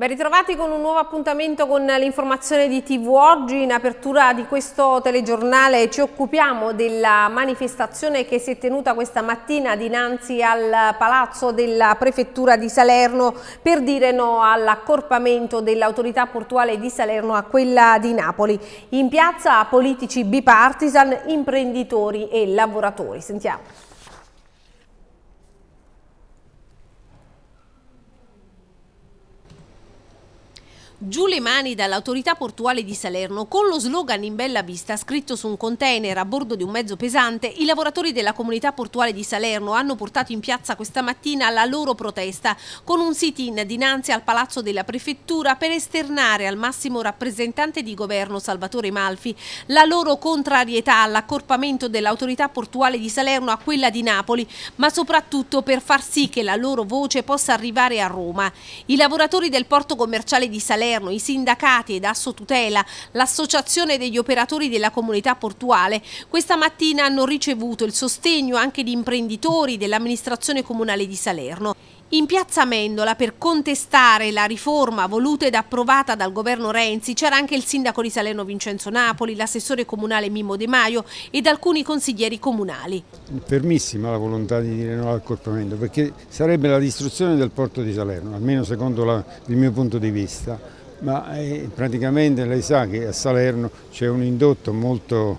Ben ritrovati con un nuovo appuntamento con l'informazione di TV Oggi. In apertura di questo telegiornale ci occupiamo della manifestazione che si è tenuta questa mattina dinanzi al palazzo della prefettura di Salerno per dire no all'accorpamento dell'autorità portuale di Salerno a quella di Napoli. In piazza politici bipartisan, imprenditori e lavoratori. Sentiamo. Giù le mani dall'autorità portuale di Salerno con lo slogan in bella vista scritto su un container a bordo di un mezzo pesante, i lavoratori della comunità portuale di Salerno hanno portato in piazza questa mattina la loro protesta con un sit-in dinanzi al palazzo della prefettura per esternare al massimo rappresentante di governo Salvatore Malfi la loro contrarietà all'accorpamento dell'autorità portuale di Salerno a quella di Napoli, ma soprattutto per far sì che la loro voce possa arrivare a Roma. I lavoratori del porto commerciale di Salerno Salerno, i sindacati ed Asso Tutela, l'associazione degli operatori della comunità portuale, questa mattina hanno ricevuto il sostegno anche di imprenditori dell'amministrazione comunale di Salerno. In piazza Mendola per contestare la riforma voluta ed approvata dal governo Renzi c'era anche il sindaco di Salerno Vincenzo Napoli, l'assessore comunale Mimmo De Maio ed alcuni consiglieri comunali. Fermissima la volontà di dire no all'accorpamento perché sarebbe la distruzione del porto di Salerno, almeno secondo la, il mio punto di vista, ma eh, praticamente lei sa che a Salerno c'è un indotto molto,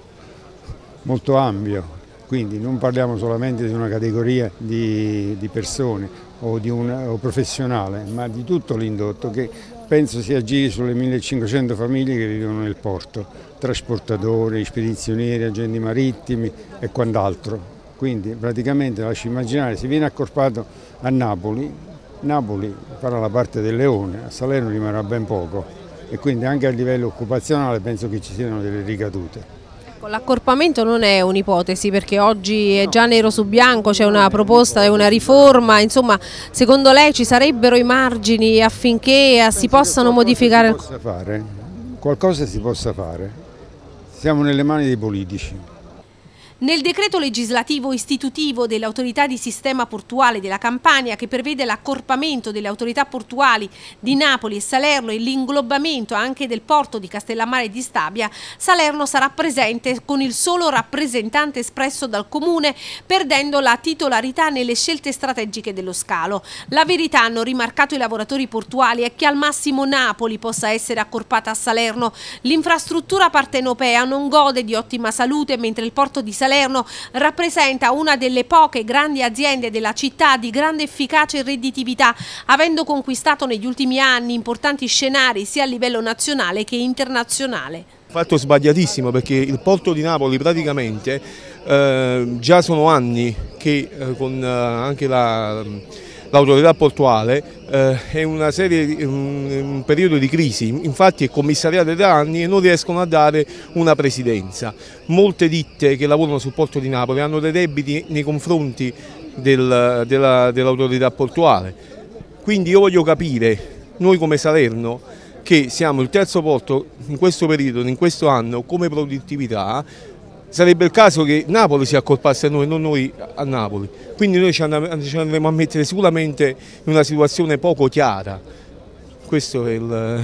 molto ampio, quindi non parliamo solamente di una categoria di, di persone, o, un, o professionale, ma di tutto l'indotto che penso si aggiri sulle 1500 famiglie che vivono nel porto, trasportatori, spedizionieri, agenti marittimi e quant'altro. Quindi praticamente lasci immaginare, se viene accorpato a Napoli, Napoli farà la parte del leone, a Salerno rimarrà ben poco e quindi anche a livello occupazionale penso che ci siano delle ricadute. Ecco, l'accorpamento non è un'ipotesi perché oggi è già nero su bianco, c'è una proposta e una riforma, insomma secondo lei ci sarebbero i margini affinché si possano modificare? Si possa fare, qualcosa si possa fare, siamo nelle mani dei politici. Nel decreto legislativo istitutivo dell'autorità di sistema portuale della Campania che prevede l'accorpamento delle autorità portuali di Napoli e Salerno e l'inglobamento anche del porto di Castellammare di Stabia, Salerno sarà presente con il solo rappresentante espresso dal Comune perdendo la titolarità nelle scelte strategiche dello scalo. La verità, hanno rimarcato i lavoratori portuali, è che al massimo Napoli possa essere accorpata a Salerno. L'infrastruttura partenopea non gode di ottima salute mentre il porto di Salerno Salerno rappresenta una delle poche grandi aziende della città di grande efficacia e redditività, avendo conquistato negli ultimi anni importanti scenari sia a livello nazionale che internazionale. Fatto sbagliatissimo perché il porto di Napoli praticamente eh, già sono anni che eh, con eh, anche la l'autorità portuale eh, è una serie, un, un, periodo di crisi, infatti è commissariata da anni e non riescono a dare una presidenza. Molte ditte che lavorano sul porto di Napoli hanno dei debiti nei confronti del, dell'autorità dell portuale, quindi io voglio capire, noi come Salerno, che siamo il terzo porto in questo periodo, in questo anno, come produttività, sarebbe il caso che Napoli si accorpasse a noi, non noi a Napoli. Quindi noi ci andremo a mettere sicuramente in una situazione poco chiara. Questo è il...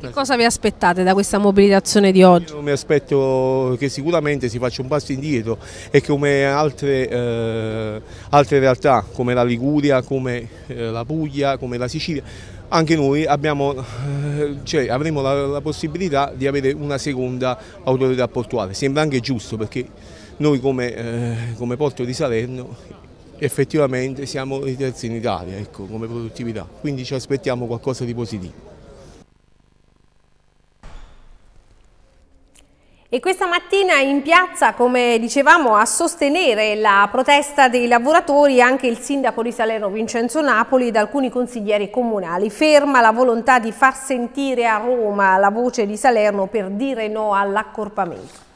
Che cosa vi aspettate da questa mobilitazione di oggi? Io mi aspetto che sicuramente si faccia un passo indietro e come altre, eh, altre realtà come la Liguria, come eh, la Puglia, come la Sicilia anche noi abbiamo, eh, cioè, avremo la, la, possibilità di avere una seconda autorità portuale. Sembra anche giusto perché noi come, eh, come porto di Salerno effettivamente siamo i terzi in Italia ecco, come produttività, quindi ci aspettiamo qualcosa di positivo. E questa mattina in piazza, come dicevamo, a sostenere la protesta dei lavoratori anche il sindaco di Salerno Vincenzo Napoli ed alcuni consiglieri comunali. Ferma la volontà di far sentire a Roma la voce di Salerno per dire no all'accorpamento.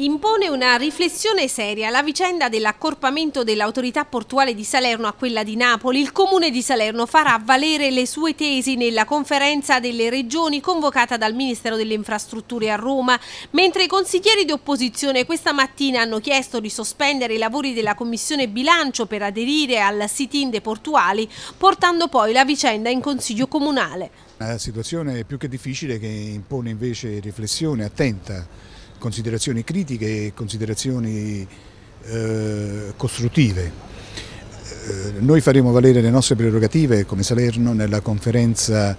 Impone una riflessione seria la vicenda dell'accorpamento dell'autorità portuale di Salerno a quella di Napoli. Il comune di Salerno farà valere le sue tesi nella conferenza delle regioni convocata dal Ministero delle Infrastrutture a Roma, mentre i consiglieri di opposizione questa mattina hanno chiesto di sospendere i lavori della Commissione Bilancio per aderire al sit-in dei portuali, portando poi la vicenda in Consiglio Comunale. Una situazione più che difficile che impone invece riflessione attenta considerazioni critiche e considerazioni eh, costruttive. Eh, noi faremo valere le nostre prerogative come Salerno nella conferenza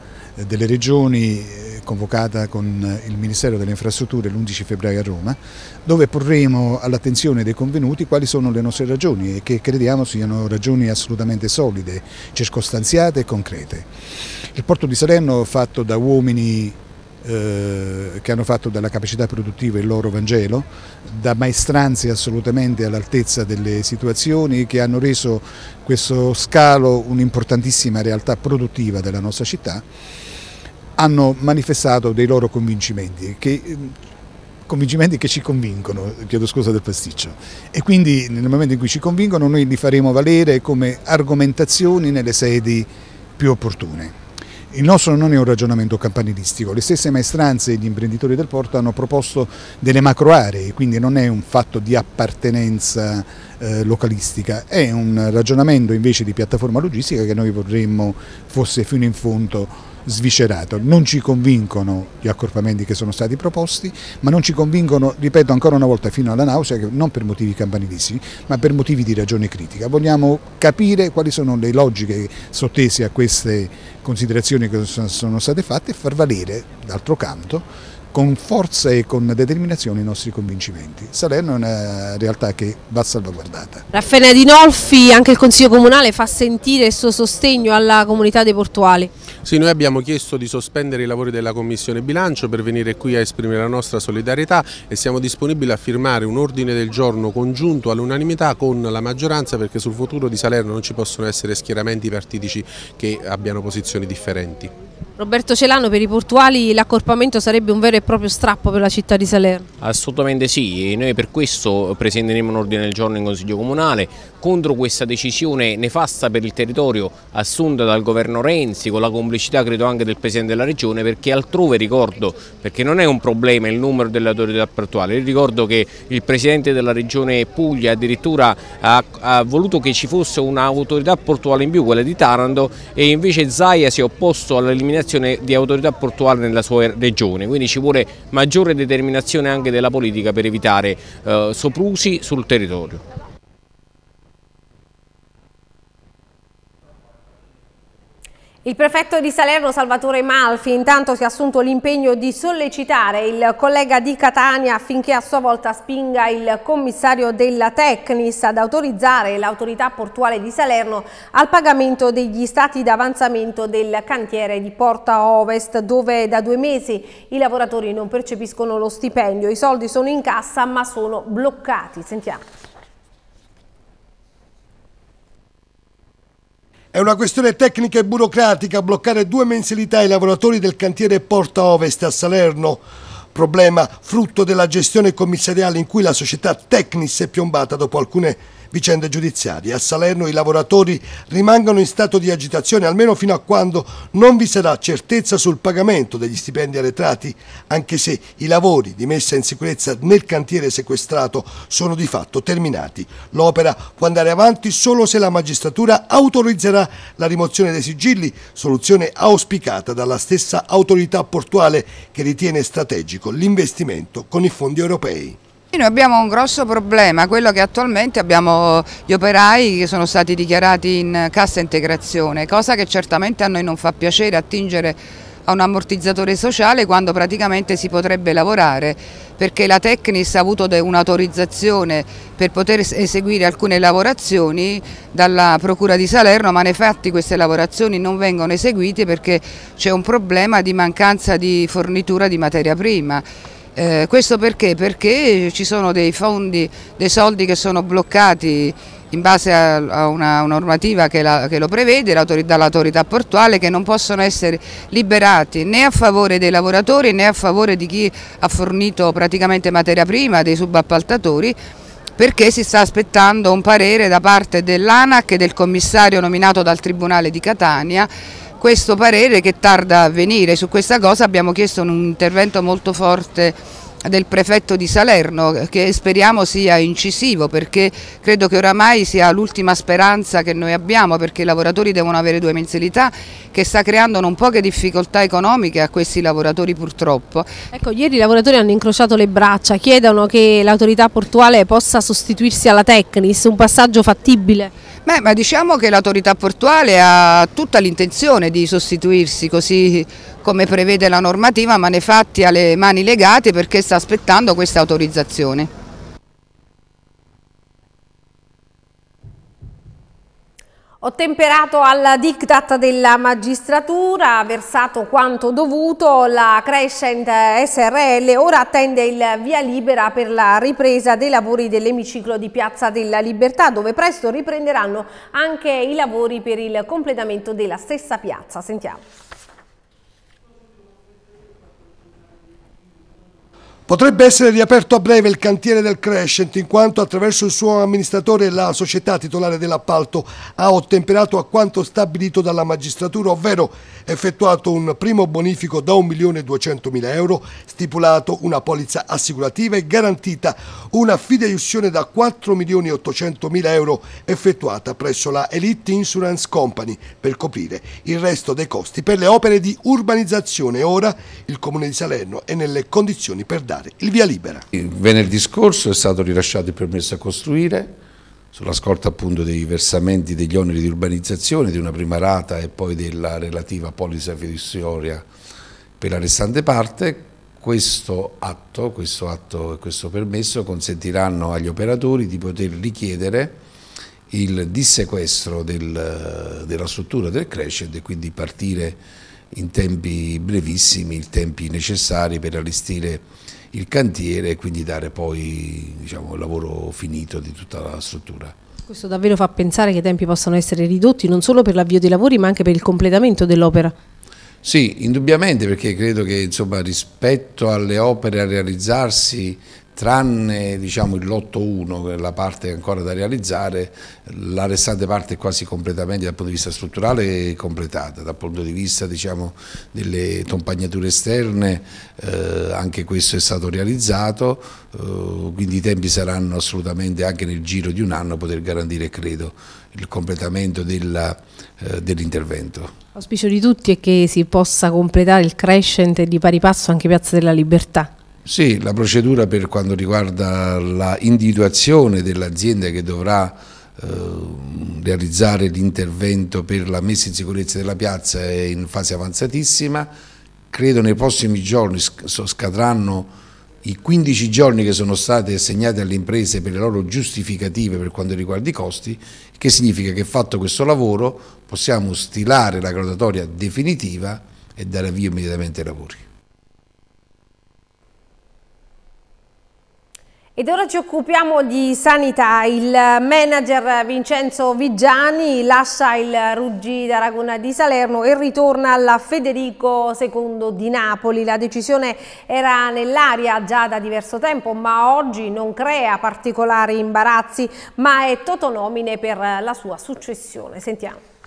delle regioni eh, convocata con il Ministero delle Infrastrutture l'11 febbraio a Roma, dove porremo all'attenzione dei convenuti quali sono le nostre ragioni e che crediamo siano ragioni assolutamente solide, circostanziate e concrete. Il porto di Salerno fatto da uomini eh, che hanno fatto della capacità produttiva il loro Vangelo, da maestranze assolutamente all'altezza delle situazioni che hanno reso questo scalo un'importantissima realtà produttiva della nostra città, hanno manifestato dei loro convincimenti che convincimenti che ci convincono, chiedo scusa del pasticcio, e quindi nel momento in cui ci convincono noi li faremo valere come argomentazioni nelle sedi più opportune. Il nostro non è un ragionamento campanilistico, le stesse maestranze e gli imprenditori del porto hanno proposto delle macro aree, quindi non è un fatto di appartenenza eh, localistica, è un ragionamento invece di piattaforma logistica che noi vorremmo fosse fino in fondo sviscerato. Non ci convincono gli accorpamenti che sono stati proposti, ma non ci convincono, ripeto ancora una volta, fino alla nausea, non per motivi campanilissimi, ma per motivi di ragione critica. Vogliamo capire quali sono le logiche sottese a queste considerazioni che sono state fatte e far valere, d'altro canto, con forza e con determinazione i nostri convincimenti. Salerno è una realtà che va salvaguardata. Raffene Dinolfi, anche il Consiglio Comunale fa sentire il suo sostegno alla comunità dei portuali. Sì, noi abbiamo chiesto di sospendere i lavori della Commissione Bilancio per venire qui a esprimere la nostra solidarietà e siamo disponibili a firmare un ordine del giorno congiunto all'unanimità con la maggioranza perché sul futuro di Salerno non ci possono essere schieramenti partitici che abbiano posizioni differenti. Roberto Celano, per i portuali l'accorpamento sarebbe un vero e proprio strappo per la città di Salerno? Assolutamente sì, noi per questo presenteremo un ordine del giorno in Consiglio Comunale contro questa decisione nefasta per il territorio assunta dal governo Renzi con la complicità credo anche del Presidente della Regione perché altrove ricordo, perché non è un problema il numero delle autorità portuali, ricordo che il Presidente della Regione Puglia addirittura ha, ha voluto che ci fosse un'autorità portuale in più, quella di Taranto e invece Zaia si è opposto all'eliminazione creazione di autorità portuale nella sua regione, quindi ci vuole maggiore determinazione anche della politica per evitare eh, soprusi sul territorio. Il prefetto di Salerno Salvatore Malfi intanto si è assunto l'impegno di sollecitare il collega di Catania affinché a sua volta spinga il commissario della Tecnis ad autorizzare l'autorità portuale di Salerno al pagamento degli stati d'avanzamento del cantiere di Porta Ovest dove da due mesi i lavoratori non percepiscono lo stipendio. I soldi sono in cassa ma sono bloccati. Sentiamo. È una questione tecnica e burocratica bloccare due mensilità ai lavoratori del cantiere Porta Ovest a Salerno. Problema frutto della gestione commissariale in cui la società Tecnis è piombata dopo alcune vicende giudiziarie. A Salerno i lavoratori rimangono in stato di agitazione almeno fino a quando non vi sarà certezza sul pagamento degli stipendi arretrati, anche se i lavori di messa in sicurezza nel cantiere sequestrato sono di fatto terminati. L'opera può andare avanti solo se la magistratura autorizzerà la rimozione dei sigilli, soluzione auspicata dalla stessa autorità portuale che ritiene strategico l'investimento con i fondi europei. Noi abbiamo un grosso problema, quello che attualmente abbiamo gli operai che sono stati dichiarati in cassa integrazione, cosa che certamente a noi non fa piacere attingere a un ammortizzatore sociale quando praticamente si potrebbe lavorare perché la Tecnis ha avuto un'autorizzazione per poter eseguire alcune lavorazioni dalla Procura di Salerno ma nei fatti queste lavorazioni non vengono eseguite perché c'è un problema di mancanza di fornitura di materia prima Eh, questo perché? Perché ci sono dei fondi, dei soldi che sono bloccati in base a, a una normativa che, la, che, lo prevede dall'autorità portuale che non possono essere liberati né a favore dei lavoratori né a favore di chi ha fornito praticamente materia prima, dei subappaltatori perché si sta aspettando un parere da parte dell'ANAC e del commissario nominato dal Tribunale di Catania questo parere che tarda a venire. Su questa cosa abbiamo chiesto un intervento molto forte del prefetto di Salerno che speriamo sia incisivo perché credo che oramai sia l'ultima speranza che noi abbiamo perché i lavoratori devono avere due mensilità che sta creando non poche difficoltà economiche a questi lavoratori purtroppo. Ecco, ieri i lavoratori hanno incrociato le braccia, chiedono che l'autorità portuale possa sostituirsi alla Tecnis, un passaggio fattibile. Beh, ma diciamo che l'autorità portuale ha tutta l'intenzione di sostituirsi così come prevede la normativa, ma nei fatti ha le mani legate perché sta aspettando questa autorizzazione. Ho temperato al diktat della magistratura, versato quanto dovuto, la Crescent SRL ora attende il via libera per la ripresa dei lavori dell'emiciclo di Piazza della Libertà, dove presto riprenderanno anche i lavori per il completamento della stessa piazza. Sentiamo. Potrebbe essere riaperto a breve il cantiere del Crescent in quanto attraverso il suo amministratore la società titolare dell'appalto ha ottemperato a quanto stabilito dalla magistratura, ovvero effettuato un primo bonifico da 1.200.000 euro, stipulato una polizza assicurativa e garantita una fideiussione da 4.800.000 euro effettuata presso la Elite Insurance Company per coprire il resto dei costi per le opere di urbanizzazione. Ora il Comune di Salerno è nelle condizioni per dare dare il via libera. Il venerdì scorso è stato rilasciato il permesso a costruire sulla scorta appunto dei versamenti degli oneri di urbanizzazione, di una prima rata e poi della relativa polizza fiduciaria per la restante parte. Questo atto, questo atto e questo permesso consentiranno agli operatori di poter richiedere il dissequestro del, della struttura del Crescent e quindi partire in tempi brevissimi, i tempi necessari per allestire il cantiere e quindi dare poi diciamo, il lavoro finito di tutta la struttura. Questo davvero fa pensare che i tempi possano essere ridotti non solo per l'avvio dei lavori ma anche per il completamento dell'opera. Sì, indubbiamente perché credo che insomma, rispetto alle opere a realizzarsi tranne diciamo, il lotto 1, la parte ancora da realizzare, la restante parte è quasi completamente dal punto di vista strutturale completata, dal punto di vista diciamo, delle compagnature esterne eh, anche questo è stato realizzato, eh, quindi i tempi saranno assolutamente anche nel giro di un anno poter garantire credo il completamento eh, dell'intervento. Dell L'auspicio di tutti è che si possa completare il crescent di pari passo anche Piazza della Libertà. Sì, la procedura per quanto riguarda l'individuazione dell'azienda che dovrà eh, realizzare l'intervento per la messa in sicurezza della piazza è in fase avanzatissima, credo nei prossimi giorni scadranno i 15 giorni che sono stati assegnati alle imprese per le loro giustificative per quanto riguarda i costi, che significa che fatto questo lavoro possiamo stilare la graduatoria definitiva e dare avvio immediatamente ai lavori. Ed ora ci occupiamo di sanità. Il manager Vincenzo Vigiani lascia il Ruggi d'Aragona di Salerno e ritorna alla Federico II di Napoli. La decisione era nell'aria già da diverso tempo, ma oggi non crea particolari imbarazzi, ma è totonomine per la sua successione. Sentiamo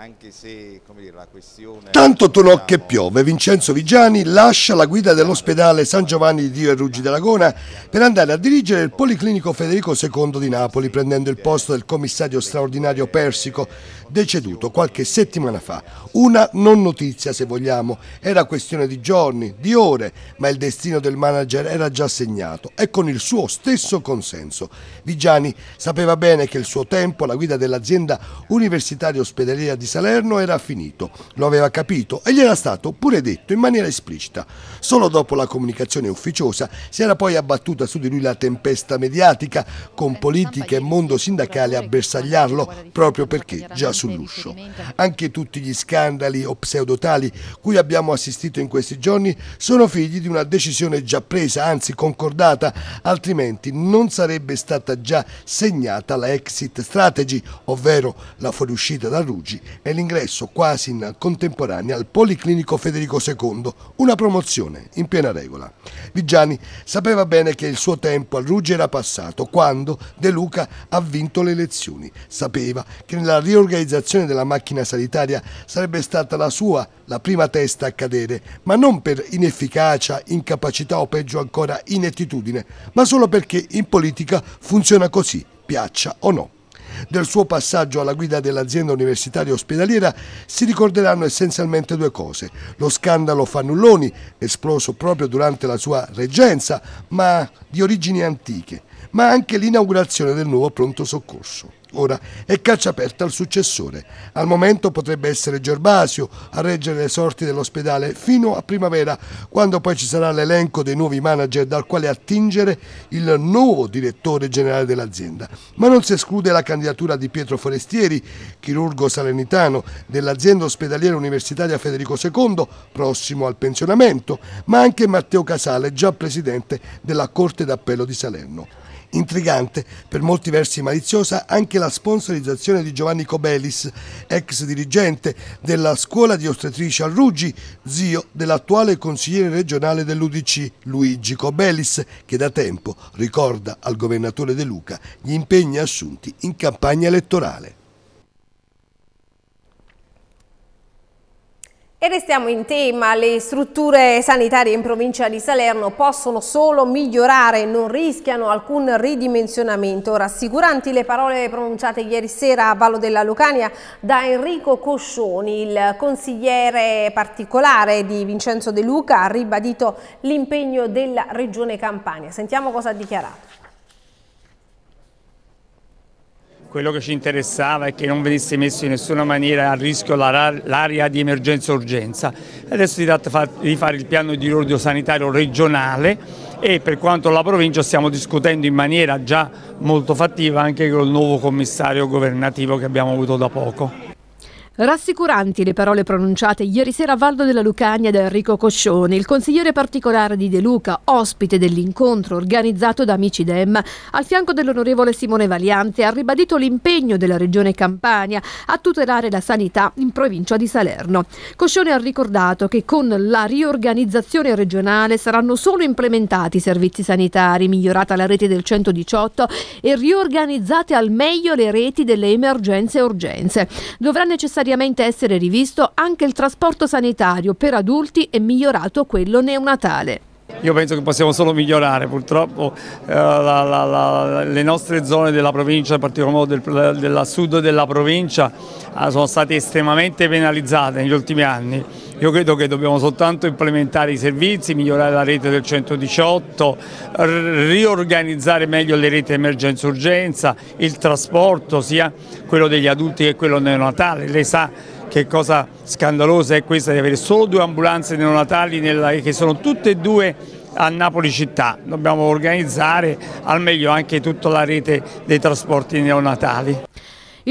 anche se dire, la questione... Tanto tonò che piove, Vincenzo Vigiani lascia la guida dell'ospedale San Giovanni di Dio e Ruggi dell'Agona per andare a dirigere il Policlinico Federico II di Napoli, prendendo il posto del commissario straordinario Persico, deceduto qualche settimana fa. Una non notizia, se vogliamo, era questione di giorni, di ore, ma il destino del manager era già segnato e con il suo stesso consenso. Vigiani sapeva bene che il suo tempo alla guida dell'azienda universitaria ospedaliera di Salerno era finito, lo aveva capito e gli era stato pure detto in maniera esplicita. Solo dopo la comunicazione ufficiosa si era poi abbattuta su di lui la tempesta mediatica, con politica e mondo sindacale a bersagliarlo proprio perché già sull'uscio. Anche tutti gli scandali o pseudotali cui abbiamo assistito in questi giorni sono figli di una decisione già presa, anzi concordata, altrimenti non sarebbe stata già segnata la exit strategy, ovvero la fuoriuscita da Ruggi e l'ingresso quasi in contemporanea al Policlinico Federico II, una promozione in piena regola. Vigiani sapeva bene che il suo tempo al Ruggi era passato quando De Luca ha vinto le elezioni. Sapeva che nella riorganizzazione della macchina sanitaria sarebbe stata la sua la prima testa a cadere, ma non per inefficacia, incapacità o peggio ancora inettitudine, ma solo perché in politica funziona così, piaccia o no. Del suo passaggio alla guida dell'azienda universitaria ospedaliera si ricorderanno essenzialmente due cose. Lo scandalo Fannulloni, esploso proprio durante la sua reggenza, ma di origini antiche, ma anche l'inaugurazione del nuovo pronto soccorso. Ora è caccia aperta al successore. Al momento potrebbe essere Gervasio a reggere le sorti dell'ospedale fino a primavera, quando poi ci sarà l'elenco dei nuovi manager dal quale attingere il nuovo direttore generale dell'azienda. Ma non si esclude la candidatura di Pietro Forestieri, chirurgo salernitano dell'azienda ospedaliera universitaria Federico II, prossimo al pensionamento, ma anche Matteo Casale, già presidente della Corte d'Appello di Salerno. Intrigante, per molti versi maliziosa, anche la sponsorizzazione di Giovanni Cobelis, ex dirigente della scuola di ostetricia al Ruggi, zio dell'attuale consigliere regionale dell'UDC, Luigi Cobelis, che da tempo ricorda al governatore De Luca gli impegni assunti in campagna elettorale. E restiamo in tema, le strutture sanitarie in provincia di Salerno possono solo migliorare, non rischiano alcun ridimensionamento. Rassicuranti le parole pronunciate ieri sera a Vallo della Lucania da Enrico Coscioni, il consigliere particolare di Vincenzo De Luca, ha ribadito l'impegno della Regione Campania. Sentiamo cosa ha dichiarato. Quello che ci interessava è che non venisse messo in nessuna maniera a rischio l'area di emergenza-urgenza. Adesso si tratta di fare il piano di riordino sanitario regionale e per quanto la provincia stiamo discutendo in maniera già molto fattiva anche con il nuovo commissario governativo che abbiamo avuto da poco. Rassicuranti le parole pronunciate ieri sera a Valdo della Lucania da Enrico Coscioni, il consigliere particolare di De Luca, ospite dell'incontro organizzato da Amici Dem, al fianco dell'onorevole Simone Valiante, ha ribadito l'impegno della regione Campania a tutelare la sanità in provincia di Salerno. Coscioni ha ricordato che con la riorganizzazione regionale saranno solo implementati i servizi sanitari, migliorata la rete del 118 e riorganizzate al meglio le reti delle emergenze e urgenze. Dovrà necessariamente necessariamente essere rivisto anche il trasporto sanitario per adulti e migliorato quello neonatale. Io penso che possiamo solo migliorare, purtroppo eh, la, la, la, le nostre zone della provincia, in particolar modo del, del sud della provincia, eh, sono state estremamente penalizzate negli ultimi anni. Io credo che dobbiamo soltanto implementare i servizi, migliorare la rete del 118, riorganizzare meglio le reti emergenza-urgenza, il trasporto, sia quello degli adulti che quello neonatale. Lei sa che cosa scandalosa è questa di avere solo due ambulanze neonatali nella, che sono tutte e due a Napoli città, dobbiamo organizzare al meglio anche tutta la rete dei trasporti neonatali.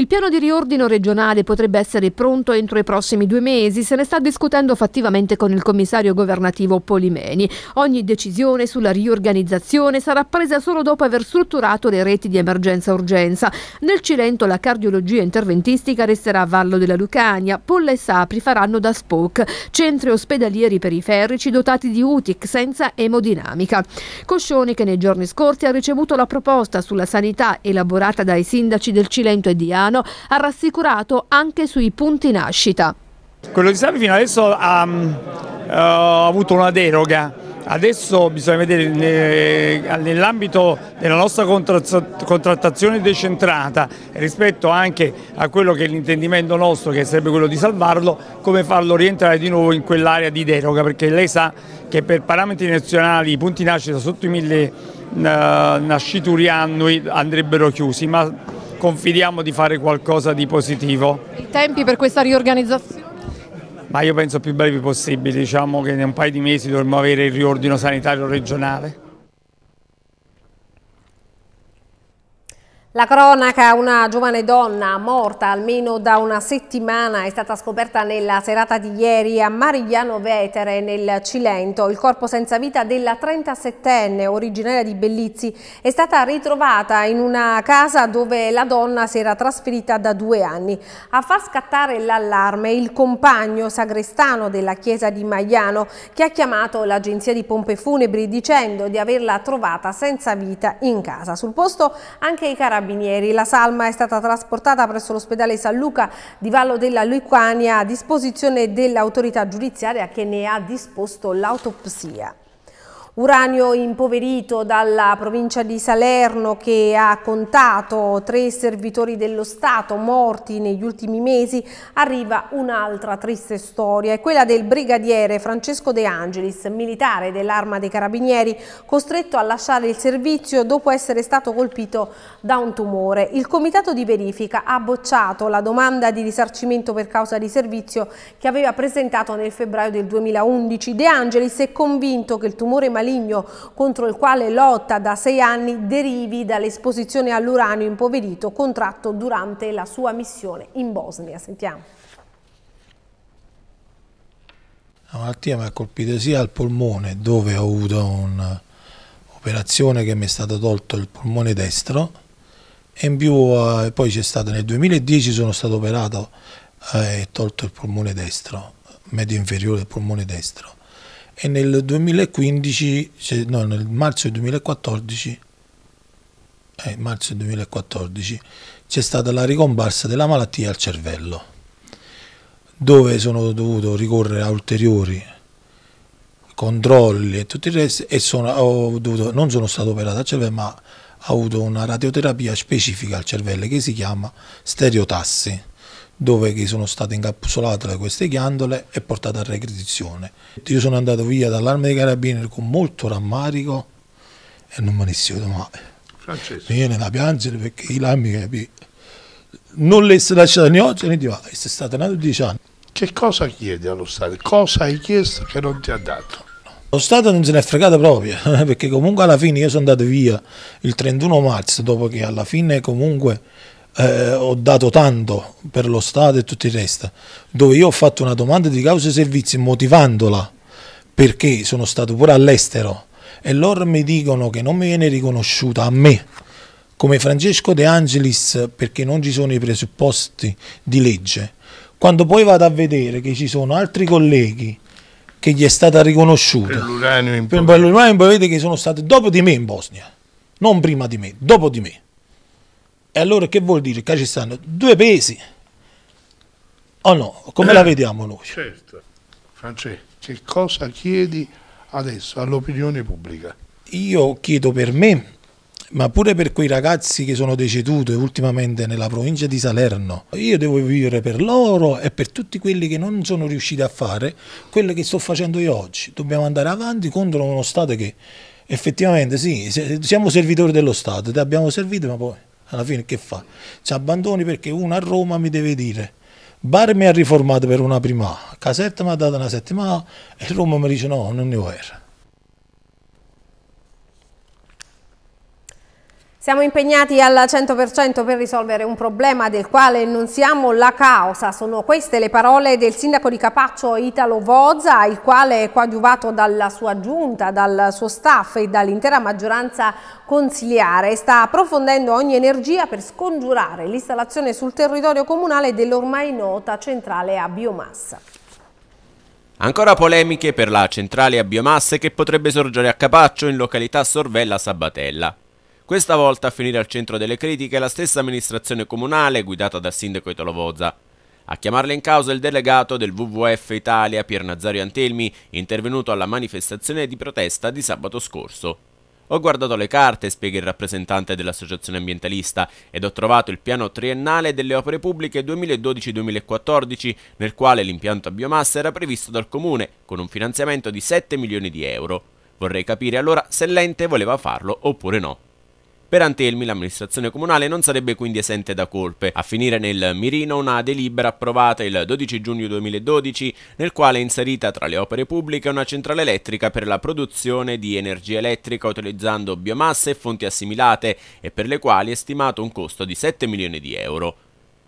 Il piano di riordino regionale potrebbe essere pronto entro i prossimi due mesi. Se ne sta discutendo fattivamente con il commissario governativo Polimeni. Ogni decisione sulla riorganizzazione sarà presa solo dopo aver strutturato le reti di emergenza-urgenza. Nel Cilento la cardiologia interventistica resterà a Vallo della Lucania. Polla e Sapri faranno da SPOC, centri ospedalieri periferici dotati di UTIC senza emodinamica. Coscioni che nei giorni scorsi ha ricevuto la proposta sulla sanità elaborata dai sindaci del Cilento e di Milano ha rassicurato anche sui punti nascita. Quello di Savi fino adesso ha, uh, ha avuto una deroga, adesso bisogna vedere nell'ambito della nostra contrattazione decentrata rispetto anche a quello che è l'intendimento nostro che sarebbe quello di salvarlo, come farlo rientrare di nuovo in quell'area di deroga perché lei sa che per parametri nazionali i punti nascita sotto i mille uh, nascituri annui andrebbero chiusi confidiamo di fare qualcosa di positivo. I tempi per questa riorganizzazione? Ma io penso più brevi possibili, diciamo che in un paio di mesi dovremmo avere il riordino sanitario regionale. La cronaca, una giovane donna morta almeno da una settimana è stata scoperta nella serata di ieri a Marigliano Vetere nel Cilento. Il corpo senza vita della 37enne originaria di Bellizzi è stata ritrovata in una casa dove la donna si era trasferita da due anni. A far scattare l'allarme il compagno sagrestano della chiesa di Magliano che ha chiamato l'agenzia di pompe funebri dicendo di averla trovata senza vita in casa. Sul posto anche i carabinieri carabinieri. La salma è stata trasportata presso l'ospedale San Luca di Vallo della Lucania a disposizione dell'autorità giudiziaria che ne ha disposto l'autopsia. Uranio impoverito dalla provincia di Salerno che ha contato tre servitori dello Stato morti negli ultimi mesi, arriva un'altra triste storia, è quella del brigadiere Francesco De Angelis, militare dell'Arma dei Carabinieri, costretto a lasciare il servizio dopo essere stato colpito da un tumore. Il comitato di verifica ha bocciato la domanda di risarcimento per causa di servizio che aveva presentato nel febbraio del 2011. De Angelis è convinto che il tumore maligno maligno contro il quale lotta da sei anni derivi dall'esposizione all'uranio impoverito contratto durante la sua missione in Bosnia. Sentiamo. La malattia mi ha colpito sia al polmone dove ho avuto un'operazione che mi è stato tolto il polmone destro e in più eh, poi c'è stato nel 2010 sono stato operato eh, e tolto il polmone destro, medio inferiore del polmone destro e nel 2015, cioè, no, nel marzo 2014, eh, marzo 2014 c'è stata la ricomparsa della malattia al cervello, dove sono dovuto ricorrere a ulteriori controlli e tutto il resto e sono, dovuto, non sono stato operato al cervello ma ho avuto una radioterapia specifica al cervello che si chiama stereotassi dove sono state incapsulate queste ghiandole e portate a recrizione. Io sono andato via dall'arma dei carabinieri con molto rammarico e non me ne sto mai. Francesco. Mi viene da piangere perché i lampi capì. Non le si lasciato né oggi né di va, è stata una 12 anni. Che cosa chiedi allo Stato? Cosa hai chiesto che non ti ha dato? Lo Stato non se ne è fregato proprio, perché comunque alla fine io sono andato via il 31 marzo, dopo che alla fine comunque eh, ho dato tanto per lo Stato e tutto il resto, dove io ho fatto una domanda di causa e servizi motivandola perché sono stato pure all'estero e loro mi dicono che non mi viene riconosciuta a me come Francesco De Angelis perché non ci sono i presupposti di legge. Quando poi vado a vedere che ci sono altri colleghi che gli è stata riconosciuta per l'uranio in Bosnia, che sono stati dopo di me in Bosnia, non prima di me, dopo di me. E allora che vuol dire? Che ci stanno due pesi. O no? Come eh, la vediamo noi? Certo. Francesco, che cosa chiedi adesso all'opinione pubblica? Io chiedo per me, ma pure per quei ragazzi che sono deceduti ultimamente nella provincia di Salerno. Io devo vivere per loro e per tutti quelli che non sono riusciti a fare quello che sto facendo io oggi. Dobbiamo andare avanti contro uno Stato che effettivamente sì, siamo servitori dello Stato, ti abbiamo servito ma poi alla fine che fa? Ci abbandoni perché uno a Roma mi deve dire Bar mi ha riformato per una prima, Caserta mi ha dato una settimana e Roma mi dice no, non ne ho era. Siamo impegnati al 100% per risolvere un problema del quale non siamo la causa. Sono queste le parole del sindaco di Capaccio Italo Vozza, il quale è coadiuvato dalla sua giunta, dal suo staff e dall'intera maggioranza consiliare. Sta approfondendo ogni energia per scongiurare l'installazione sul territorio comunale dell'ormai nota centrale a biomassa. Ancora polemiche per la centrale a biomasse che potrebbe sorgere a Capaccio in località Sorvella Sabatella. Questa volta a finire al centro delle critiche è la stessa amministrazione comunale guidata dal sindaco Italo Vozza. A chiamarle in causa il delegato del WWF Italia Pier Nazario Antelmi, intervenuto alla manifestazione di protesta di sabato scorso. Ho guardato le carte, spiega il rappresentante dell'associazione ambientalista, ed ho trovato il piano triennale delle opere pubbliche 2012-2014, nel quale l'impianto a biomassa era previsto dal comune, con un finanziamento di 7 milioni di euro. Vorrei capire allora se l'ente voleva farlo oppure no. Per Antelmi l'amministrazione comunale non sarebbe quindi esente da colpe. A finire nel mirino una delibera approvata il 12 giugno 2012 nel quale è inserita tra le opere pubbliche una centrale elettrica per la produzione di energia elettrica utilizzando biomasse e fonti assimilate e per le quali è stimato un costo di 7 milioni di euro.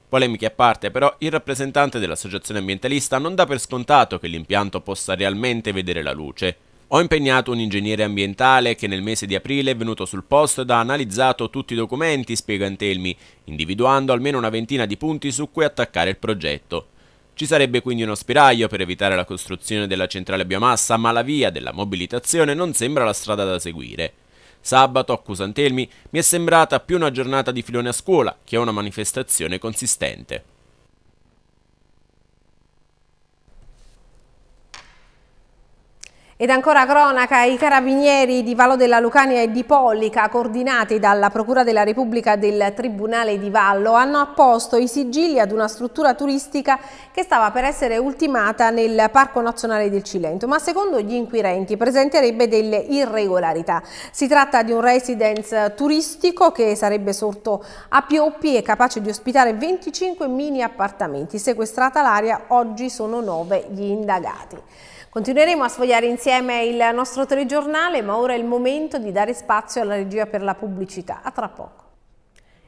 Polemiche a parte, però, il rappresentante dell'associazione ambientalista non dà per scontato che l'impianto possa realmente vedere la luce. Ho impegnato un ingegnere ambientale che nel mese di aprile è venuto sul posto ed ha analizzato tutti i documenti, spiega Antelmi, individuando almeno una ventina di punti su cui attaccare il progetto. Ci sarebbe quindi uno spiraglio per evitare la costruzione della centrale biomassa, ma la via della mobilitazione non sembra la strada da seguire. Sabato, accusa Antelmi, mi è sembrata più una giornata di filone a scuola che una manifestazione consistente. Ed ancora cronaca, i carabinieri di Vallo della Lucania e di Pollica, coordinati dalla Procura della Repubblica del Tribunale di Vallo, hanno apposto i sigilli ad una struttura turistica che stava per essere ultimata nel Parco Nazionale del Cilento, ma secondo gli inquirenti presenterebbe delle irregolarità. Si tratta di un residence turistico che sarebbe sorto a Pioppi e capace di ospitare 25 mini appartamenti. Sequestrata l'area, oggi sono nove gli indagati. Continueremo a sfogliare insieme il nostro telegiornale, ma ora è il momento di dare spazio alla regia per la pubblicità. A tra poco.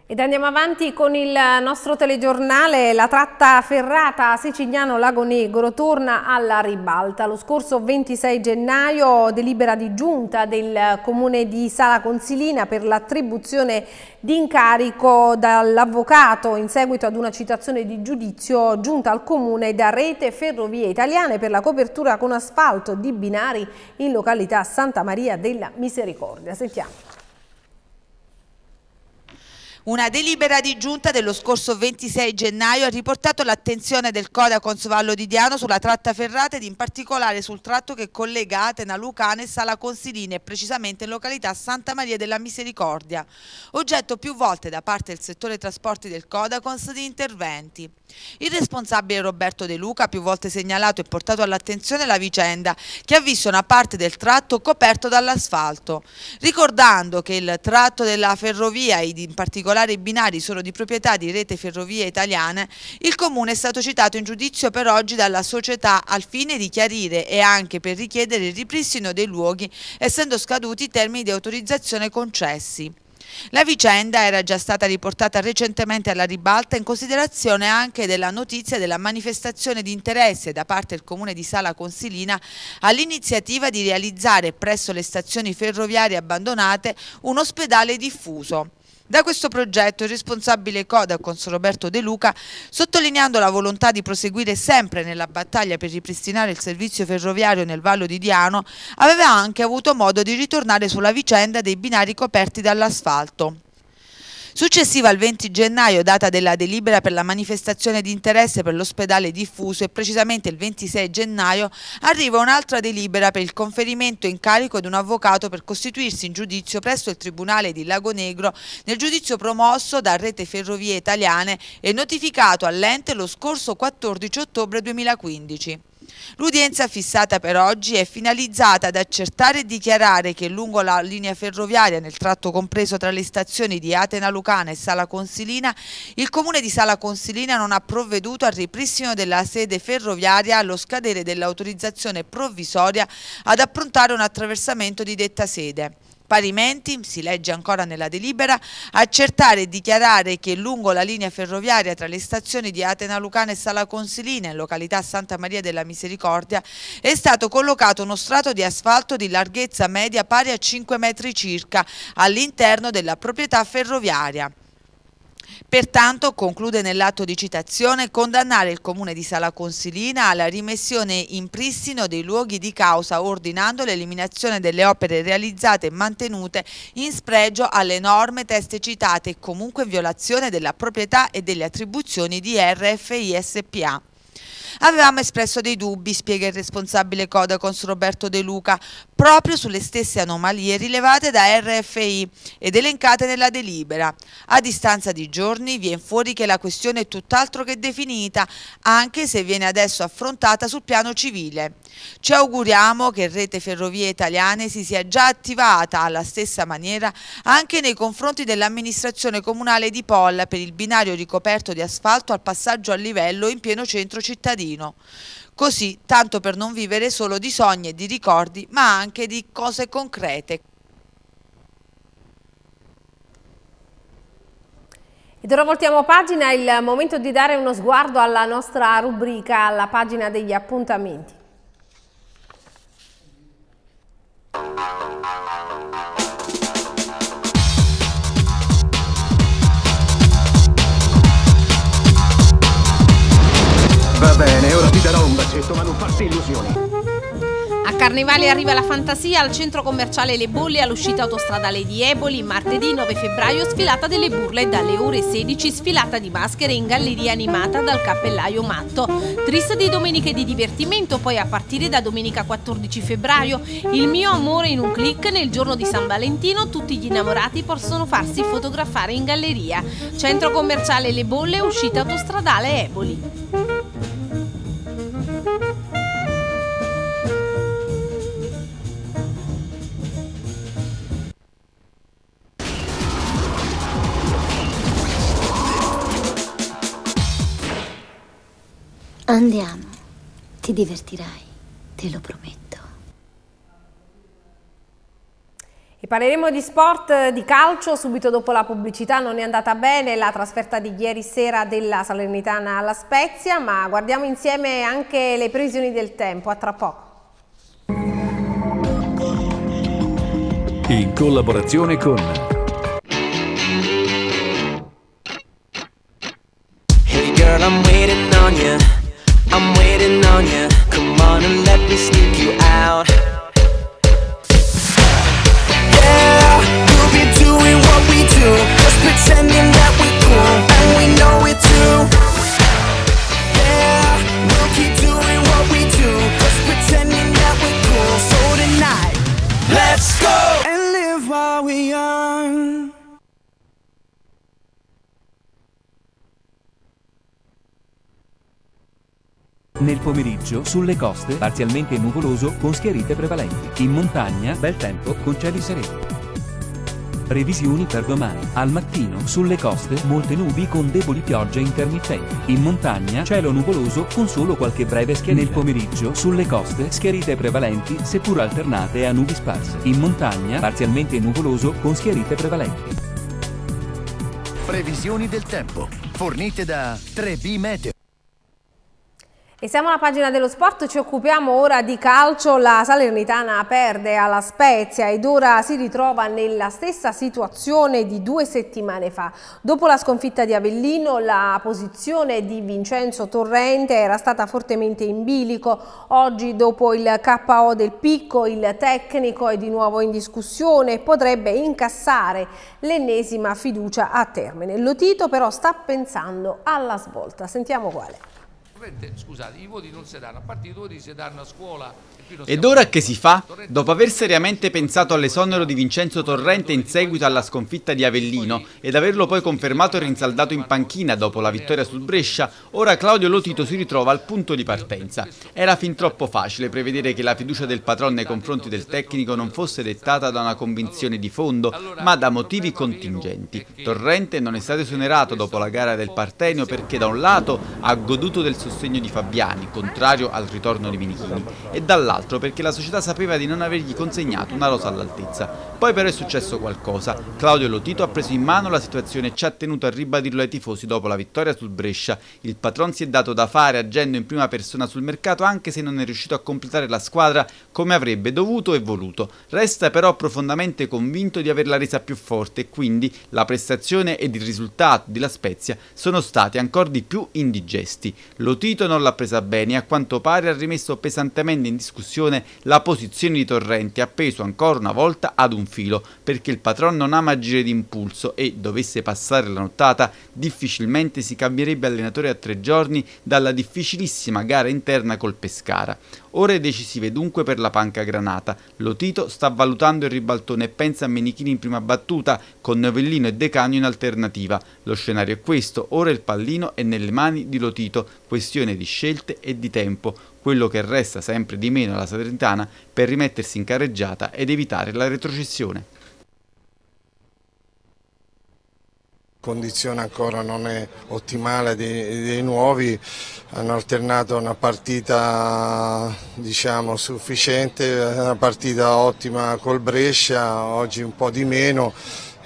Ed andiamo avanti con il nostro telegiornale, la tratta ferrata Sicigliano Lago Negro torna alla ribalta. Lo scorso 26 gennaio delibera di giunta del comune di Sala Consilina per l'attribuzione di incarico dall'avvocato in seguito ad una citazione di giudizio giunta al comune da Rete Ferrovie Italiane per la copertura con asfalto di binari in località Santa Maria della Misericordia. Sentiamo. Una delibera di giunta dello scorso 26 gennaio ha riportato l'attenzione del Codacons Vallo di Diano sulla tratta ferrata ed in particolare sul tratto che collega Atena Lucane e Sala Consiline, precisamente in località Santa Maria della Misericordia, oggetto più volte da parte del settore trasporti del Codacons di interventi. Il responsabile Roberto De Luca ha più volte segnalato e portato all'attenzione la vicenda che ha visto una parte del tratto coperto dall'asfalto, ricordando che il tratto della ferrovia ed in particolare i binari sono di proprietà di Rete Ferrovie Italiane, il Comune è stato citato in giudizio per oggi dalla società al fine di chiarire e anche per richiedere il ripristino dei luoghi essendo scaduti i termini di autorizzazione concessi. La vicenda era già stata riportata recentemente alla ribalta in considerazione anche della notizia della manifestazione di interesse da parte del Comune di Sala Consilina all'iniziativa di realizzare presso le stazioni ferroviarie abbandonate un ospedale diffuso. Da questo progetto il responsabile Codacons Roberto De Luca, sottolineando la volontà di proseguire sempre nella battaglia per ripristinare il servizio ferroviario nel Vallo di Diano, aveva anche avuto modo di ritornare sulla vicenda dei binari coperti dall'asfalto. Successiva al 20 gennaio, data della delibera per la manifestazione di interesse per l'ospedale diffuso e precisamente il 26 gennaio, arriva un'altra delibera per il conferimento in carico di un avvocato per costituirsi in giudizio presso il Tribunale di Lago Negro nel giudizio promosso da Rete Ferrovie Italiane e notificato all'ente lo scorso 14 ottobre 2015. L'udienza fissata per oggi è finalizzata ad accertare e dichiarare che lungo la linea ferroviaria nel tratto compreso tra le stazioni di Atena Lucana e Sala Consilina il comune di Sala Consilina non ha provveduto al ripristino della sede ferroviaria allo scadere dell'autorizzazione provvisoria ad approntare un attraversamento di detta sede. Parimenti, si legge ancora nella delibera, accertare e dichiarare che lungo la linea ferroviaria tra le stazioni di Atena Lucana e Sala Consilina in località Santa Maria della Misericordia è stato collocato uno strato di asfalto di larghezza media pari a 5 metri circa all'interno della proprietà ferroviaria. Pertanto, conclude nell'atto di citazione, condannare il Comune di Sala Consilina alla rimessione in pristino dei luoghi di causa ordinando l'eliminazione delle opere realizzate e mantenute in spregio alle norme teste citate e comunque in violazione della proprietà e delle attribuzioni di RFI SPA. Avevamo espresso dei dubbi, spiega il responsabile Codacons Roberto De Luca, proprio sulle stesse anomalie rilevate da RFI ed elencate nella delibera. A distanza di giorni viene fuori che la questione è tutt'altro che definita, anche se viene adesso affrontata sul piano civile. Ci auguriamo che Rete Ferrovie Italiane si sia già attivata alla stessa maniera anche nei confronti dell'amministrazione comunale di Polla per il binario ricoperto di asfalto al passaggio a livello in pieno centro cittadino. Così, tanto per non vivere solo di sogni e di ricordi, ma anche di cose concrete. Ed ora voltiamo pagina, è il momento di dare uno sguardo alla nostra rubrica, alla pagina degli appuntamenti. Ora ti darò un bacetto, ma non farti illusioni. A Carnevale arriva la fantasia al centro commerciale Le Bolle all'uscita autostradale di Eboli, martedì 9 febbraio sfilata delle burle dalle ore 16 sfilata di maschere in galleria animata dal cappellaio Matto. Tris di domeniche di divertimento, poi a partire da domenica 14 febbraio il mio amore in un clic nel giorno di San Valentino tutti gli innamorati possono farsi fotografare in galleria. Centro commerciale Le Bolle, uscita autostradale Eboli. Divertirai, te lo prometto. E parleremo di sport, di calcio, subito dopo la pubblicità non è andata bene la trasferta di ieri sera della Salernitana alla Spezia, ma guardiamo insieme anche le previsioni del tempo, a tra poco. In collaborazione con Hey girl, waiting on you. Come on and let me sneak you out. Nel pomeriggio, sulle coste, parzialmente nuvoloso con schiarite prevalenti. In montagna, bel tempo con cieli sereni. Previsioni per domani. Al mattino, sulle coste, molte nubi con deboli piogge intermittenti. In montagna, cielo nuvoloso con solo qualche breve schiarita. Nel pomeriggio, sulle coste, schiarite prevalenti, seppur alternate a nubi sparse. In montagna, parzialmente nuvoloso con schiarite prevalenti. Previsioni del tempo, fornite da 3B Meteo. E siamo alla pagina dello sport, ci occupiamo ora di calcio, la Salernitana perde alla Spezia ed ora si ritrova nella stessa situazione di due settimane fa. Dopo la sconfitta di Avellino la posizione di Vincenzo Torrente era stata fortemente in bilico, oggi dopo il KO del Picco il tecnico è di nuovo in discussione e potrebbe incassare l'ennesima fiducia a termine. Lotito però sta pensando alla svolta, sentiamo quale. Scusate, i voti non si danno, a parte i voti si danno a scuola. Ed ora che si fa? Dopo aver seriamente pensato all'esonero di Vincenzo Torrente in seguito alla sconfitta di Avellino ed averlo poi confermato e rinsaldato in panchina dopo la vittoria sul Brescia, ora Claudio Lotito si ritrova al punto di partenza. Era fin troppo facile prevedere che la fiducia del patron nei confronti del tecnico non fosse dettata da una convinzione di fondo, ma da motivi contingenti. Torrente non è stato esonerato dopo la gara del Partenio perché da un lato ha goduto del sostegno di Fabiani, contrario al ritorno di Minichini, e dall'altro perché la società sapeva di non avergli consegnato una rosa all'altezza. Poi però è successo qualcosa. Claudio Lotito ha preso in mano la situazione e ci ha tenuto a ribadirlo ai tifosi dopo la vittoria sul Brescia. Il patron si è dato da fare agendo in prima persona sul mercato anche se non è riuscito a completare la squadra come avrebbe dovuto e voluto. Resta però profondamente convinto di averla resa più forte e quindi la prestazione ed il risultato di La Spezia sono stati ancora di più indigesti. Lotito Lotito non l'ha presa bene e a quanto pare ha rimesso pesantemente in discussione la posizione di Torrente appeso ancora una volta ad un filo perché il patron non ama agire d'impulso e, dovesse passare la nottata, difficilmente si cambierebbe allenatore a tre giorni dalla difficilissima gara interna col Pescara. Ore decisive dunque per la panca granata. Lotito sta valutando il ribaltone e pensa a Menichini in prima battuta, con Novellino e Decanio in alternativa. Lo scenario è questo, ora il pallino è nelle mani di Lotito, questione di scelte e di tempo, quello che resta sempre di meno alla Salernitana per rimettersi in carreggiata ed evitare la retrocessione. condizione ancora non è ottimale dei, dei, nuovi, hanno alternato una partita diciamo, sufficiente, una partita ottima col Brescia, oggi un po' di meno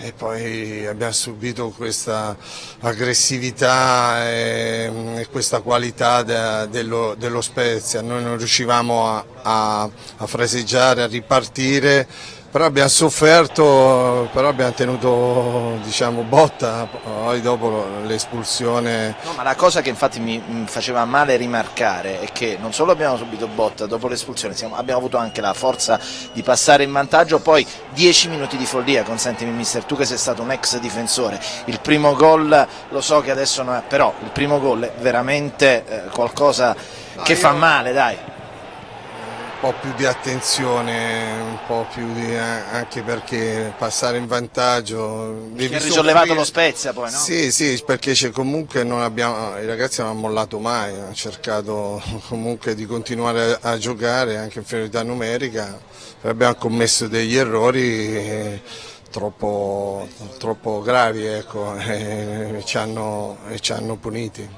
e poi abbiamo subito questa aggressività e, e questa qualità de, dello, dello, Spezia, noi non riuscivamo a, a, a freseggiare, a ripartire però abbiamo sofferto, però abbiamo tenuto diciamo, botta, poi dopo l'espulsione. No, ma la cosa che infatti mi faceva male rimarcare è che non solo abbiamo subito botta dopo l'espulsione, abbiamo avuto anche la forza di passare in vantaggio, poi 10 minuti di follia, consentimi mister, tu che sei stato un ex difensore, il primo gol lo so che adesso non è, però il primo gol è veramente eh, qualcosa che fa male, dai po' più di attenzione, un po' più di, eh, anche perché passare in vantaggio. Devi ha risollevato lo Spezia poi, no? Sì, sì, perché comunque abbiamo, i ragazzi non hanno mollato mai, hanno cercato comunque di continuare a, a giocare anche in inferiorità numerica, abbiamo commesso degli errori. Eh, troppo, troppo, gravi ecco, e, ci hanno, e ci hanno puniti.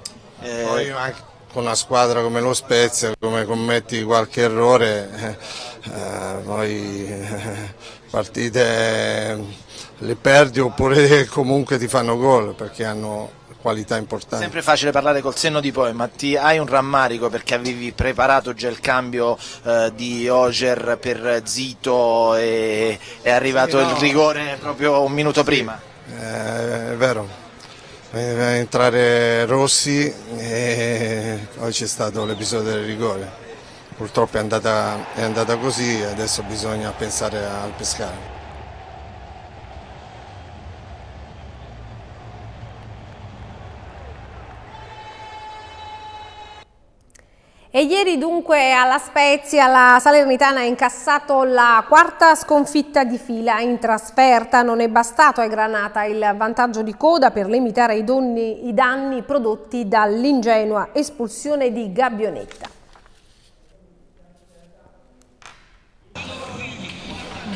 Eh... Poi anche, con una squadra come lo Spezia, come commetti qualche errore, eh, eh poi eh, partite le perdi oppure comunque ti fanno gol perché hanno qualità importanti. Sempre facile parlare col senno di poi, ma ti hai un rammarico perché avevi preparato già il cambio eh, di Oger per Zito e è arrivato sì, no. il rigore proprio un minuto sì, prima? Eh, è vero, Deve entrare Rossi e poi c'è stato l'episodio del rigore. Purtroppo è andata, è andata così e adesso bisogna pensare al pescare. E ieri dunque alla Spezia la Salernitana ha incassato la quarta sconfitta di fila in trasferta. Non è bastato ai Granata il vantaggio di coda per limitare i, donni, i danni prodotti dall'ingenua espulsione di Gabbionetta.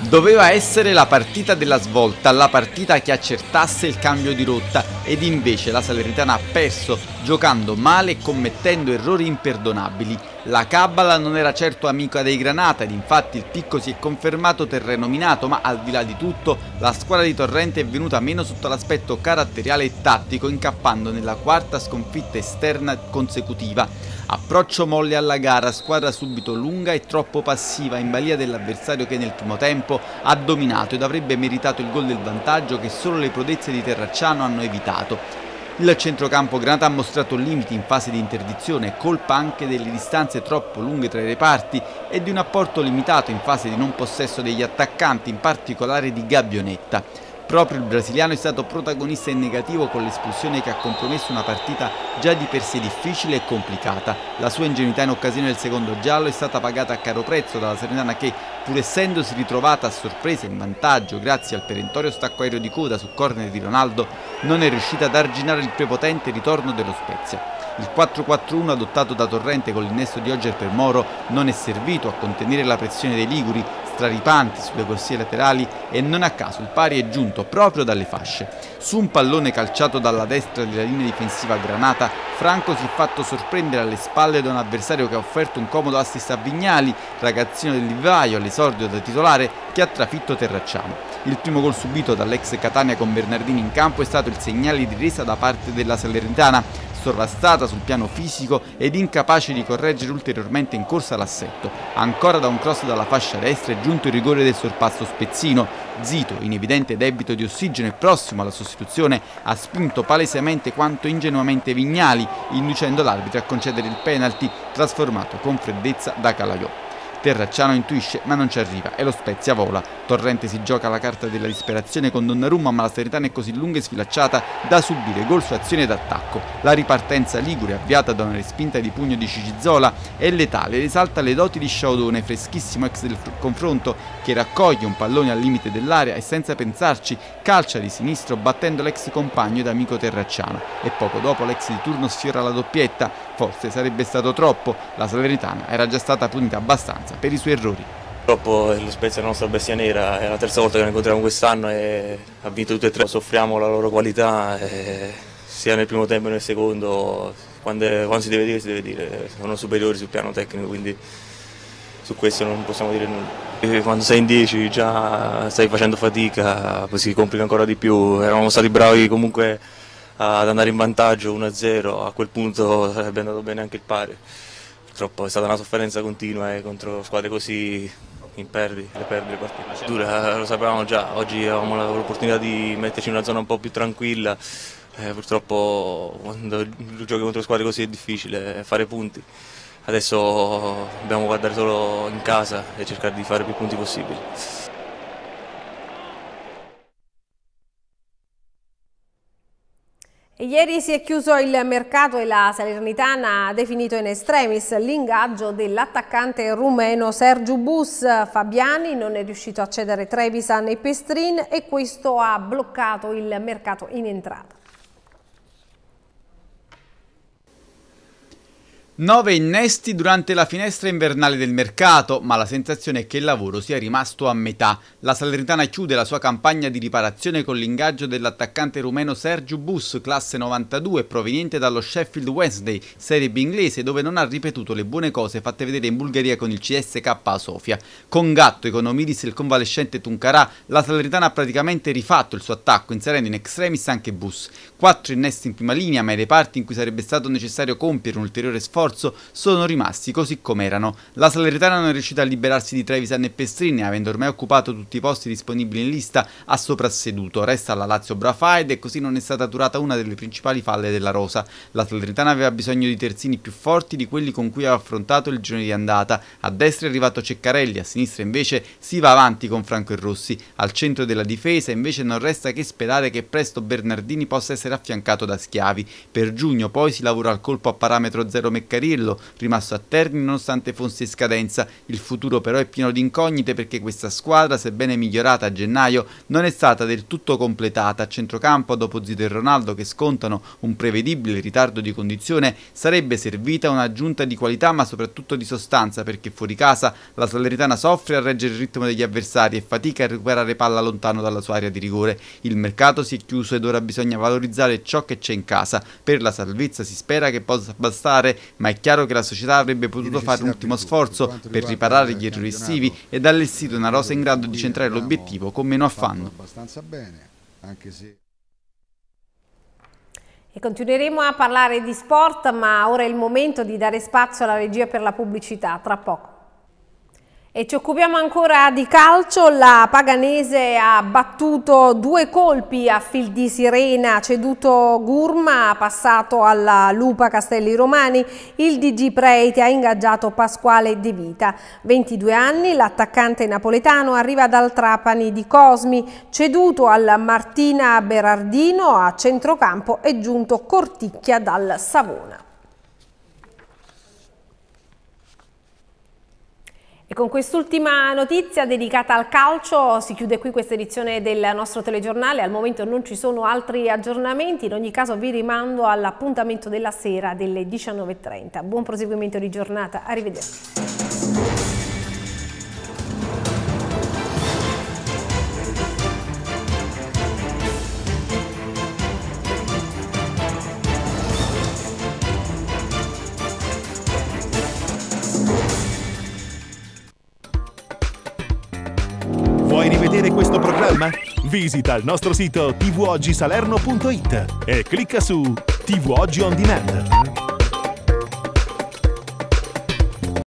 Doveva essere la partita della svolta, la partita che accertasse il cambio di rotta ed invece la Salernitana ha perso, giocando male e commettendo errori imperdonabili. La Cabala non era certo amica dei Granata ed infatti il picco si è confermato terreno minato, ma al di là di tutto la squadra di Torrente è venuta meno sotto l'aspetto caratteriale e tattico, incappando nella quarta sconfitta esterna consecutiva. Approccio molle alla gara, squadra subito lunga e troppo passiva in balia dell'avversario che nel primo tempo ha dominato ed avrebbe meritato il gol del vantaggio che solo le prodezze di Terracciano hanno evitato. Il centrocampo Granata ha mostrato limiti in fase di interdizione, colpa anche delle distanze troppo lunghe tra i reparti e di un apporto limitato in fase di non possesso degli attaccanti, in particolare di Gabbionetta. Proprio il brasiliano è stato protagonista in negativo con l'espulsione che ha compromesso una partita già di per sé difficile e complicata. La sua ingenuità in occasione del secondo giallo è stata pagata a caro prezzo dalla Serenana che, pur essendosi ritrovata a sorpresa in vantaggio grazie al perentorio stacco aereo di coda su corner di Ronaldo, non è riuscita ad arginare il prepotente ritorno dello Spezia. Il 4-4-1 adottato da Torrente con l'innesto di Ogger per Moro non è servito a contenere la pressione dei Liguri, straripanti sulle corsie laterali e non a caso il pari è giunto proprio dalle fasce. Su un pallone calciato dalla destra della linea difensiva Granata, Franco si è fatto sorprendere alle spalle da un avversario che ha offerto un comodo assist a Vignali, ragazzino del vivaio all'esordio da titolare che ha trafitto Terracciano. Il primo gol subito dall'ex Catania con Bernardini in campo è stato il segnale di resa da parte della Salernitana sovrastata sul piano fisico ed incapace di correggere ulteriormente in corsa l'assetto. Ancora da un cross dalla fascia destra è giunto il rigore del sorpasso spezzino. Zito, in evidente debito di ossigeno e prossimo alla sostituzione, ha spinto palesemente quanto ingenuamente Vignali, inducendo l'arbitro a concedere il penalty trasformato con freddezza da Calaiò. Terracciano intuisce ma non ci arriva e lo Spezia vola. Torrente si gioca la carta della disperazione con Donnarumma ma la Serenitana è così lunga e sfilacciata da subire gol su azione d'attacco. La ripartenza ligure avviata da una respinta di pugno di Cicizzola è letale ed esalta le doti di Sciaudone, freschissimo ex del confronto che raccoglie un pallone al limite dell'area e senza pensarci calcia di sinistro battendo l'ex compagno ed amico Terracciano e poco dopo l'ex di turno sfiora la doppietta, forse sarebbe stato troppo, la Salernitana era già stata punita abbastanza per i suoi errori. Purtroppo lo Spezia è la nostra bestia nera, è la terza volta che lo incontriamo quest'anno e ha vinto tutte e tre, soffriamo la loro qualità sia nel primo tempo che nel secondo, quando, quando, si deve dire si deve dire, sono superiori sul piano tecnico quindi su questo non possiamo dire nulla. Quando sei in 10 già stai facendo fatica, poi si complica ancora di più, eravamo stati bravi comunque ad andare in vantaggio 1-0, a quel punto sarebbe andato bene anche il pari purtroppo è stata una sofferenza continua e contro squadre così in perdi, le perdi le partite. Dura, lo sapevamo già, oggi avevamo l'opportunità di metterci in una zona un po' più tranquilla, eh, purtroppo quando giochi contro squadre così è difficile fare punti. Adesso dobbiamo guardare solo in casa e cercare di fare più punti possibili. Ieri si è chiuso il mercato e la Salernitana ha definito in extremis l'ingaggio dell'attaccante rumeno Sergiu Bus. Fabiani non è riuscito a cedere Trevisan e Pestrin e questo ha bloccato il mercato in entrata. Nove innesti durante la finestra invernale del mercato, ma la sensazione è che il lavoro sia rimasto a metà. La Salernitana chiude la sua campagna di riparazione con l'ingaggio dell'attaccante rumeno Sergio Bus, classe 92, proveniente dallo Sheffield Wednesday, Serie B inglese, dove non ha ripetuto le buone cose fatte vedere in Bulgaria con il CSK a Sofia. Con Gatto, Economidis e il convalescente Tuncarà, la Salernitana ha praticamente rifatto il suo attacco, inserendo in extremis anche Bus. Quattro innesti in prima linea, ma i reparti in cui sarebbe stato necessario compiere un ulteriore sforzo sono rimasti così come erano. La Salernitana non è riuscita a liberarsi di Trevisan e Pestrini, avendo ormai occupato tutti i posti disponibili in lista, ha soprasseduto. Resta la Lazio Brafaid e così non è stata durata una delle principali falle della rosa. La Salernitana aveva bisogno di terzini più forti di quelli con cui aveva affrontato il girone di andata. A destra è arrivato Ceccarelli, a sinistra invece si va avanti con Franco e Rossi. Al centro della difesa invece non resta che sperare che presto Bernardini possa essere affiancato da Schiavi. Per giugno poi si lavora al colpo a parametro zero Meccanismo Cariello, rimasto a termine nonostante fosse in scadenza. Il futuro però è pieno di incognite perché questa squadra, sebbene migliorata a gennaio, non è stata del tutto completata. A centrocampo, dopo Zito e Ronaldo che scontano un prevedibile ritardo di condizione, sarebbe servita un'aggiunta di qualità ma soprattutto di sostanza perché fuori casa la Salernitana soffre a reggere il ritmo degli avversari e fatica a recuperare palla lontano dalla sua area di rigore. Il mercato si è chiuso ed ora bisogna valorizzare ciò che c'è in casa. Per la salvezza si spera che possa bastare, ma è chiaro che la società avrebbe potuto fare un ultimo sforzo per riparare gli errori estivi ed allestire una rosa in grado di centrare l'obiettivo con meno affanno. E continueremo a parlare di sport, ma ora è il momento di dare spazio alla regia per la pubblicità, tra poco. E ci occupiamo ancora di calcio, la Paganese ha battuto due colpi a fil di sirena, ceduto Gurma, passato alla Lupa Castelli Romani, il DG Preti ha ingaggiato Pasquale De Vita. 22 anni, l'attaccante napoletano arriva dal Trapani di Cosmi, ceduto al Martina Berardino a centrocampo è giunto Corticchia dal Savona. Con quest'ultima notizia dedicata al calcio si chiude qui questa edizione del nostro telegiornale, al momento non ci sono altri aggiornamenti, in ogni caso vi rimando all'appuntamento della sera delle 19.30. Buon proseguimento di giornata, arrivederci. Programma? Visita il nostro sito tvoggisalerno.it e clicca su TV Oggi On Demand.